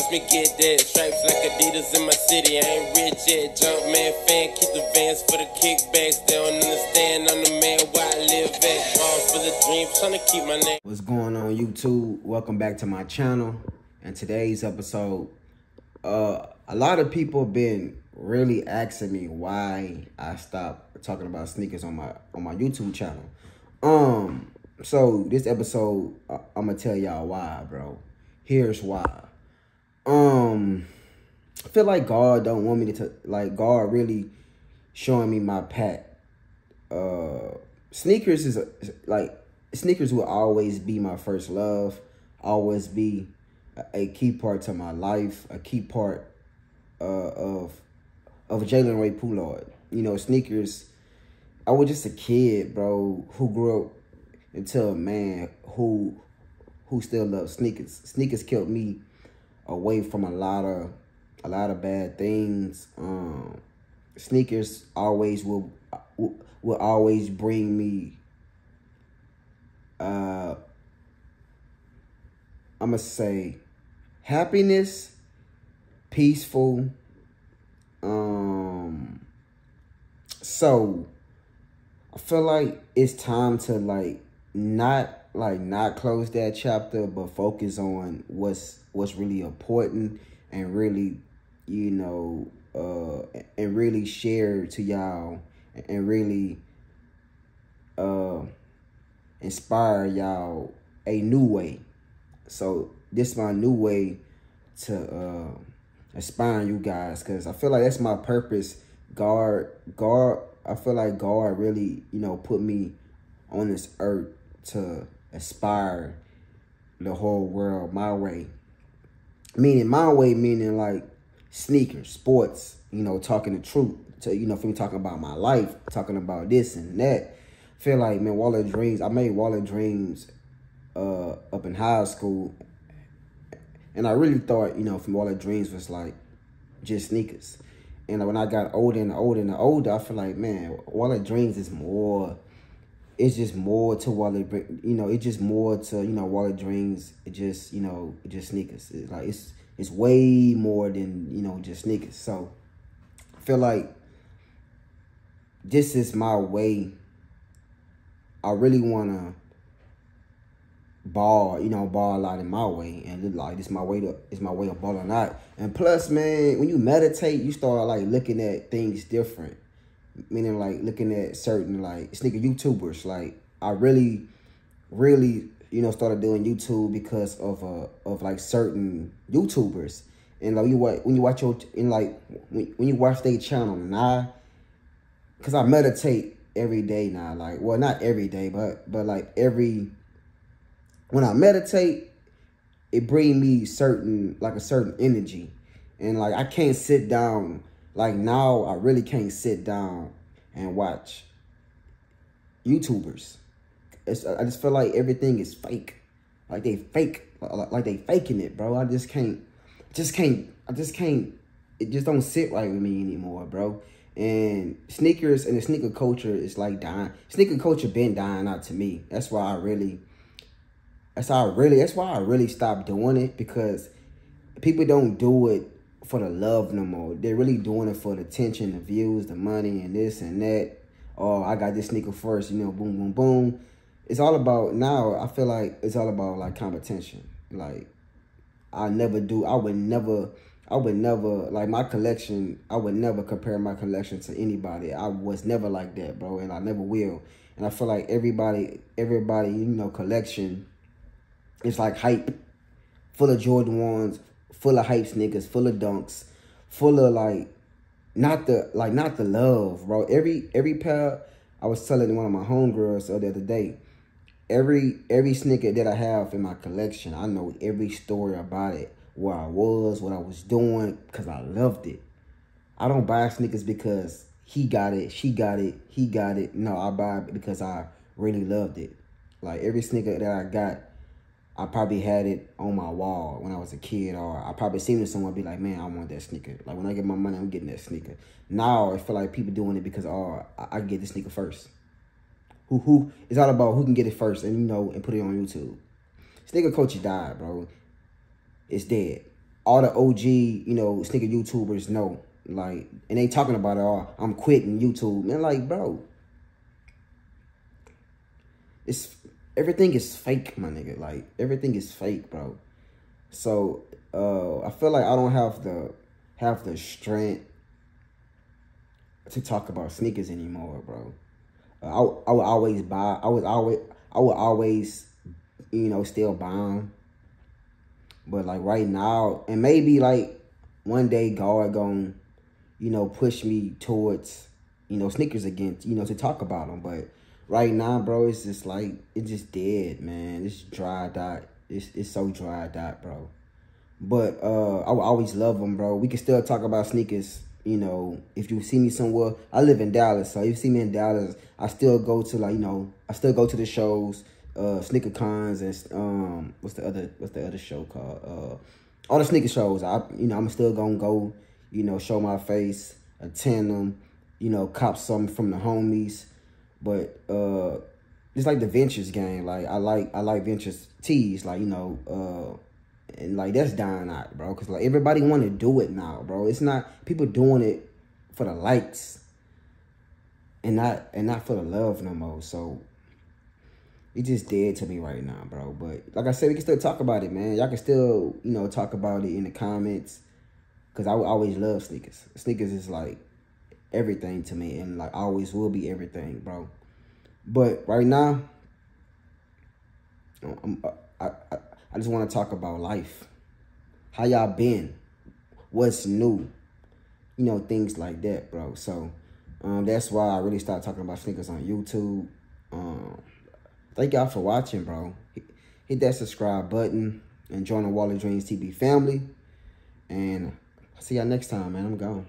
Watch me get that. Stripes like Adidas in my city. I ain't rich yet. Jumpman fan, keep the vans for the kickbacks. They don't understand I'm the man where I live at. Balls for the dreams, trying to keep my name. What's going on YouTube? Welcome back to my channel. And today's episode, uh, a lot of people been really asking me why I stopped talking about sneakers on my on my YouTube channel. Um, so this episode, uh, I'm gonna tell y'all why, bro. Here's why. Um, I feel like God don't want me to like God really showing me my path. Uh, sneakers is a, like sneakers will always be my first love, always be a, a key part to my life, a key part uh, of of Jaylin Ray Poulard. You know, sneakers. I was just a kid, bro, who grew up into a man who who still loves sneakers. Sneakers kept me away from a lot of a lot of bad things. Um, sneakers always will will always bring me uh I'm gonna say happiness, peaceful. Um so I feel like it's time to like not like not close that chapter but focus on what's what's really important and really you know uh and really share to y'all and really uh inspire y'all a new way. So this is my new way to uh inspire you guys because i feel like that's my purpose. God god i feel like god really you know put me on this earth to aspire the whole world my way. Meaning my way, meaning like sneakers, sports, you know, talking the truth. To, you know, if we talking about my life, talking about this and that. Feel like, man, Wall of Dreams, I made Wall of Dreams uh, up in high school. And I really thought, you know, from Wall of Dreams was like just sneakers. And when I got older and older and older, I feel like, man, Wall of Dreams is more it's just more to Wallet, you know, it's just more to, you know, Wall of Dreams. It just, you know, it just sneakers. It's like, it's, it's way more than, you know, just sneakers. So I feel like this is my way. I really want to ball, you know, ball a lot in my way. And like, this my way to, it's my way of balling out. And plus, man, when you meditate, you start like looking at things different meaning like looking at certain like sneaker YouTubers. Like I really, really, you know, started doing YouTube because of uh of like certain YouTubers. And like you watch when you watch your in like when, when you watch their channel and I, cause I meditate every day now. Like well, not every day, but but like every when I meditate, it bring me certain like a certain energy, and like I can't sit down like now, I really can't sit down and watch YouTubers. It's, I just feel like everything is fake. Like they fake, like they faking it, bro. I just can't, just can't, I just can't, it just don't sit right with me anymore, bro. And sneakers and the sneaker culture is like dying. Sneaker culture been dying out to me. That's why I really, that's why I really, that's why I really stopped doing it because people don't do it for the love no more. They're really doing it for the attention, the views, the money, and this and that. Oh, I got this sneaker first, you know, boom, boom, boom. It's all about now. I feel like it's all about like competition. Like I never do. I would never. I would never like my collection. I would never compare my collection to anybody. I was never like that, bro, and I never will. And I feel like everybody, everybody, you know, collection. It's like hype, full of Jordan ones, full of hype niggas, full of dunks, full of like not the like not the love, bro. Every every pair I was telling one of my homegirls the other day, every every sneaker that I have in my collection, I know every story about it, where I was, what I was doing, because I loved it. I don't buy sneakers because he got it, she got it, he got it. No, I buy it because I really loved it. Like every sneaker that I got, I probably had it on my wall when I was a kid, or I probably seen it someone be like, man, I want that sneaker. Like when I get my money, I'm getting that sneaker. Now I feel like people doing it because oh, I, I get the sneaker first. Who who? It's all about who can get it first, and you know, and put it on YouTube. Sneaker culture died, bro. It's dead. all the OG, you know, sneaker YouTubers know. Like, and they talking about it all. I'm quitting YouTube. Man, like, bro. It's everything is fake, my nigga. Like, everything is fake, bro. So uh I feel like I don't have the have the strength to talk about sneakers anymore, bro. Uh, I I would always buy. I would always I would always you know still buy them. But like right now, and maybe like one day God gonna you know push me towards you know sneakers again. You know to talk about them, but right now, bro, it's just like it's just dead, man. It's dry dot. It's it's so dry dot, bro. But uh, I always love them, bro. We can still talk about sneakers. You know, if you see me somewhere, I live in Dallas, so if you see me in Dallas, I still go to like you know, I still go to the shows, uh, sneaker cons and um, what's the other what's the other show called? Uh, all the sneaker shows. I you know I'm still gonna go, you know, show my face, attend them, you know, cop something from the homies. But uh, it's like the ventures game. Like I like I like ventures tees. Like you know. Uh, and like that's dying out, bro. Cause like everybody want to do it now, bro. It's not people doing it for the likes, and not and not for the love no more. So it just dead to me right now, bro. But like I said, we can still talk about it, man. Y'all can still you know talk about it in the comments, cause I always love sneakers. Sneakers is like everything to me, and like always will be everything, bro. But right now, I'm, I, I I just want to talk about life. How y'all been? What's new? You know, things like that, bro. So um, that's why I really started talking about sneakers on YouTube. Um, thank y'all for watching, bro. Hit that subscribe button and join the Wall of Dreams TV family. And I'll see y'all next time, man. I'm gone.